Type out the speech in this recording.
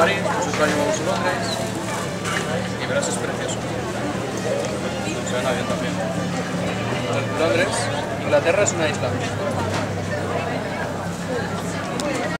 en París, nosotros llevamos a Londres y verás es precioso. Se ve en avión también. Londres, Inglaterra es una isla.